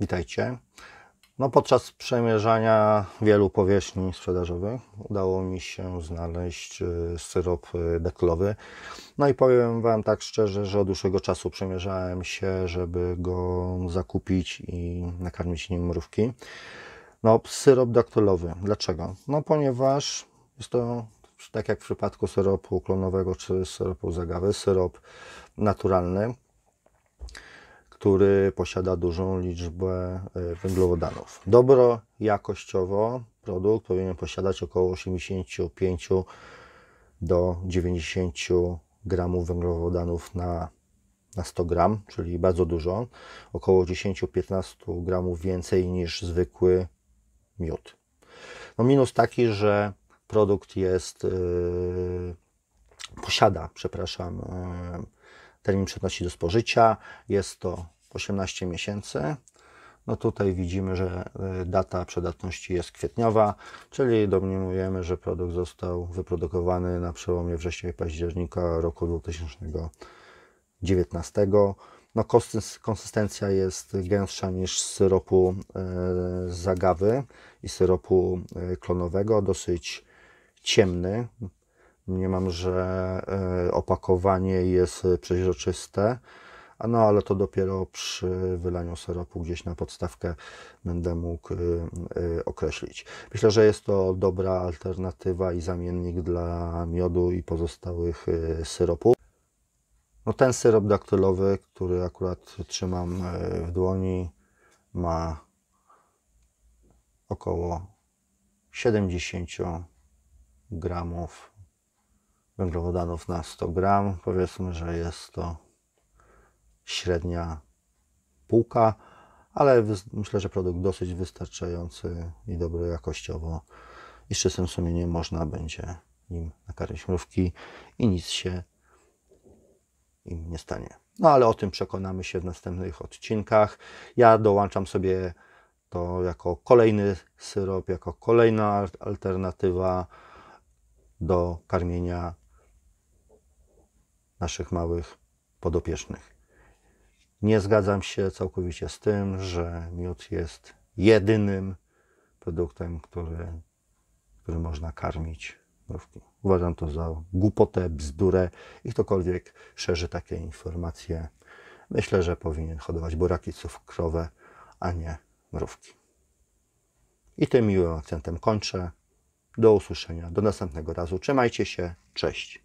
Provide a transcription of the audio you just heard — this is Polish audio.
Witajcie. No, podczas przemierzania wielu powierzchni sprzedażowych udało mi się znaleźć y, syrop y, deklowy. No i powiem Wam tak szczerze, że od dłuższego czasu przemierzałem się, żeby go zakupić i nakarmić nim mrówki. No, syrop daktylowy. Dlaczego? No, ponieważ jest to, tak jak w przypadku syropu klonowego czy syropu zagawy, syrop naturalny, który posiada dużą liczbę y, węglowodanów. Dobro jakościowo produkt powinien posiadać około 85 do 90 gramów węglowodanów na, na 100 gram, czyli bardzo dużo. Około 10-15 gramów więcej niż zwykły miód. No minus taki, że produkt jest, yy, posiada, przepraszam, yy, termin przydatności do spożycia. Jest to 18 miesięcy. No tutaj widzimy, że y, data przydatności jest kwietniowa, czyli domniemujemy, że produkt został wyprodukowany na przełomie września i października roku 2019. No konsystencja jest gęstsza niż z syropu z zagawy i syropu y, klonowego, dosyć ciemny. Mniemam, że opakowanie jest przeźroczyste no ale to dopiero przy wylaniu syropu gdzieś na podstawkę będę mógł y, y, określić. Myślę, że jest to dobra alternatywa i zamiennik dla miodu i pozostałych y, syropów. No ten syrop daktylowy, który akurat trzymam w dłoni, ma około 70 gramów węglowodanów na 100 gram. Powiedzmy, że jest to średnia półka, ale myślę, że produkt dosyć wystarczający i dobry jakościowo i z czystym sumieniem można będzie nim nakarmić mrówki i nic się im nie stanie. No ale o tym przekonamy się w następnych odcinkach. Ja dołączam sobie to jako kolejny syrop, jako kolejna alternatywa do karmienia naszych małych podopiecznych. Nie zgadzam się całkowicie z tym, że miód jest jedynym produktem, który, który można karmić mrówki. Uważam to za głupotę, bzdurę i ktokolwiek szerzy takie informacje, myślę, że powinien hodować buraki cukrowe, a nie mrówki. I tym miłym akcentem kończę. Do usłyszenia, do następnego razu. Trzymajcie się, cześć.